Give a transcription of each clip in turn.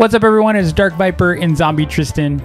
What's up, everyone? It's Dark Viper and Zombie Tristan.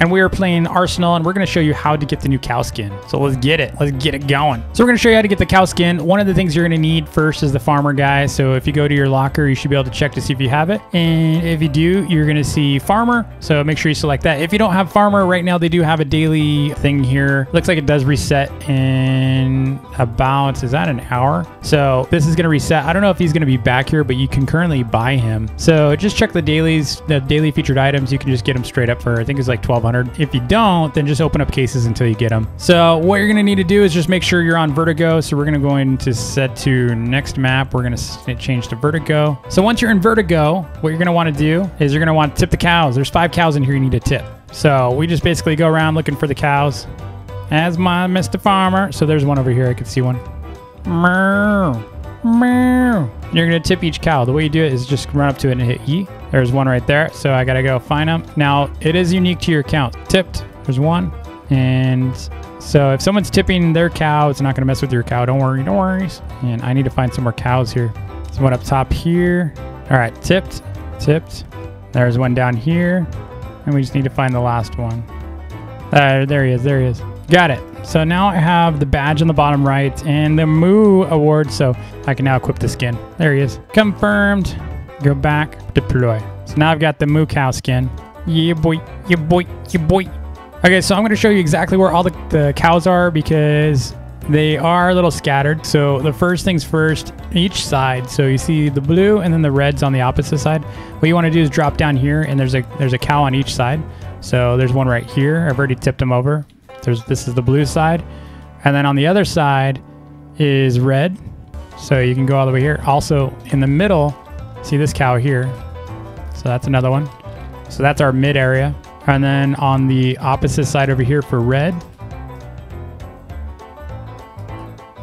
And we are playing Arsenal, and we're going to show you how to get the new cow skin. So let's get it. Let's get it going. So we're going to show you how to get the cow skin. One of the things you're going to need first is the farmer guy. So if you go to your locker, you should be able to check to see if you have it. And if you do, you're going to see farmer. So make sure you select that. If you don't have farmer right now, they do have a daily thing here. Looks like it does reset in about, is that an hour? So this is going to reset. I don't know if he's going to be back here, but you can currently buy him. So just check the dailies, the daily featured items. You can just get them straight up for, I think it's like 1200 if you don't, then just open up cases until you get them. So what you're going to need to do is just make sure you're on Vertigo. So we're going to go into set to next map. We're going to change to Vertigo. So once you're in Vertigo, what you're going to want to do is you're going to want to tip the cows. There's five cows in here you need to tip. So we just basically go around looking for the cows as my Mr. Farmer. So there's one over here. I can see one. Meow. Meow. You're going to tip each cow. The way you do it is just run up to it and hit E. There's one right there. So I got to go find them. Now, it is unique to your account. Tipped. There's one. And so if someone's tipping their cow, it's not going to mess with your cow. Don't worry. Don't worry. And I need to find some more cows here. There's one up top here. All right. Tipped. Tipped. There's one down here. And we just need to find the last one. Uh, there he is. There he is. Got it. So now I have the badge on the bottom right and the Moo award, so I can now equip the skin. There he is. Confirmed. Go back, deploy. So now I've got the Moo cow skin. Yeah, boy. Yeah, boy. Yeah, boy. Okay, so I'm going to show you exactly where all the, the cows are because they are a little scattered. So the first things first, each side. So you see the blue and then the reds on the opposite side. What you want to do is drop down here and there's a there's a cow on each side. So there's one right here. I've already tipped him over. There's this is the blue side, and then on the other side is red. So you can go all the way here. Also in the middle, see this cow here. So that's another one. So that's our mid area. And then on the opposite side over here for red.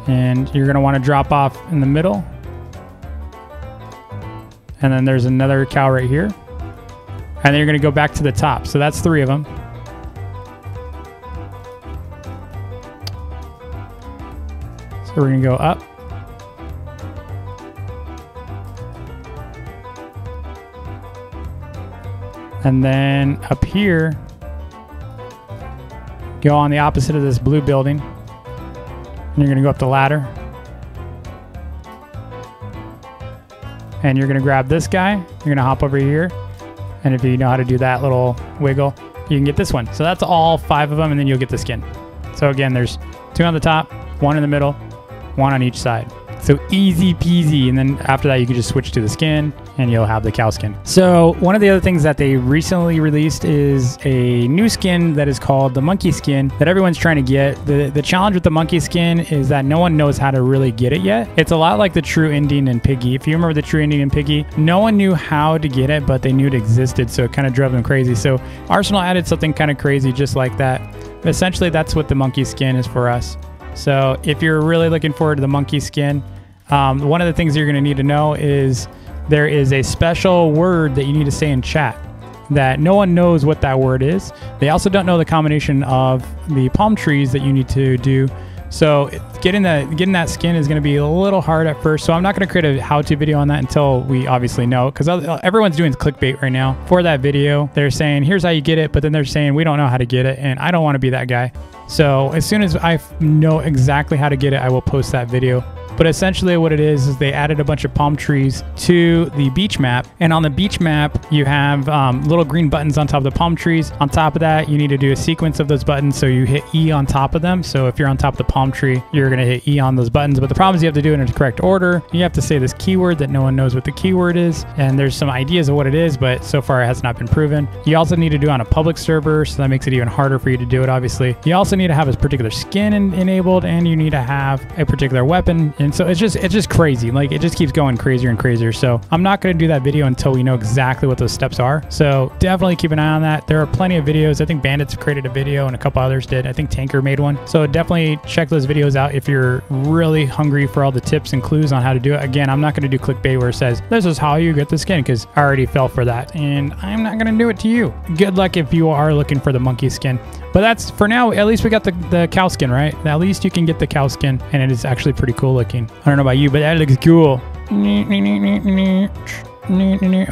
And you're gonna wanna drop off in the middle. And then there's another cow right here. And then you're gonna go back to the top. So that's three of them. So we're gonna go up. And then up here, go on the opposite of this blue building. And you're gonna go up the ladder. And you're gonna grab this guy. You're gonna hop over here. And if you know how to do that little wiggle, you can get this one. So that's all five of them, and then you'll get the skin. So again, there's two on the top, one in the middle, one on each side. So easy peasy. And then after that, you can just switch to the skin and you'll have the cow skin. So one of the other things that they recently released is a new skin that is called the monkey skin that everyone's trying to get. The, the challenge with the monkey skin is that no one knows how to really get it yet. It's a lot like the true Indian and Piggy. If you remember the true Indian and Piggy, no one knew how to get it, but they knew it existed. So it kind of drove them crazy. So Arsenal added something kind of crazy just like that. Essentially, that's what the monkey skin is for us. So if you're really looking forward to the monkey skin, um, one of the things you're going to need to know is there is a special word that you need to say in chat that no one knows what that word is. They also don't know the combination of the palm trees that you need to do. So getting that getting that skin is going to be a little hard at first. So I'm not going to create a how-to video on that until we obviously know because everyone's doing clickbait right now for that video. They're saying here's how you get it, but then they're saying we don't know how to get it, and I don't want to be that guy. So as soon as I know exactly how to get it, I will post that video. But essentially, what it is is they added a bunch of palm trees to the beach map. And on the beach map, you have um, little green buttons on top of the palm trees. On top of that, you need to do a sequence of those buttons. So you hit E on top of them. So if you're on top of the palm tree, you're going to hit E on those buttons. But the problem is you have to do it in the correct order. You have to say this keyword that no one knows what the keyword is. And there's some ideas of what it is, but so far it has not been proven. You also need to do it on a public server. So that makes it even harder for you to do it, obviously. You also need to have a particular skin in enabled and you need to have a particular weapon and so it's just it's just crazy. Like it just keeps going crazier and crazier. So I'm not going to do that video until we know exactly what those steps are. So definitely keep an eye on that. There are plenty of videos. I think Bandites created a video and a couple others did. I think Tanqr made one. So definitely check those videos out if you're really hungry for all the tips and clues on how to do it. Again, I'm not going to do clickbait where it says this is how you get the skin because I already fell for that and I'm not going to do it to you. Good luck if you are looking for the monkey skin. But that's for now. At least we got the, the cow skin, right? At least you can get the cow skin, and it is actually pretty cool looking. I don't know about you, but that looks cool.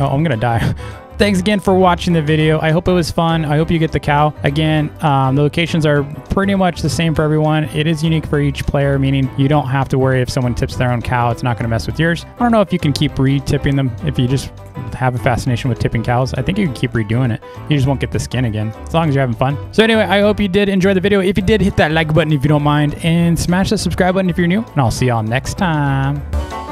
Oh, I'm gonna die. thanks again for watching the video. I hope it was fun. I hope you get the cow. Again, um, the locations are pretty much the same for everyone. It is unique for each player, meaning you don't have to worry if someone tips their own cow. It's not going to mess with yours. I don't know if you can keep re-tipping them if you just have a fascination with tipping cows. I think you can keep redoing it. You just won't get the skin again, as long as you're having fun. So anyway, I hope you did enjoy the video. If you did, hit that like button if you don't mind, and smash the subscribe button if you're new, and I'll see y'all next time.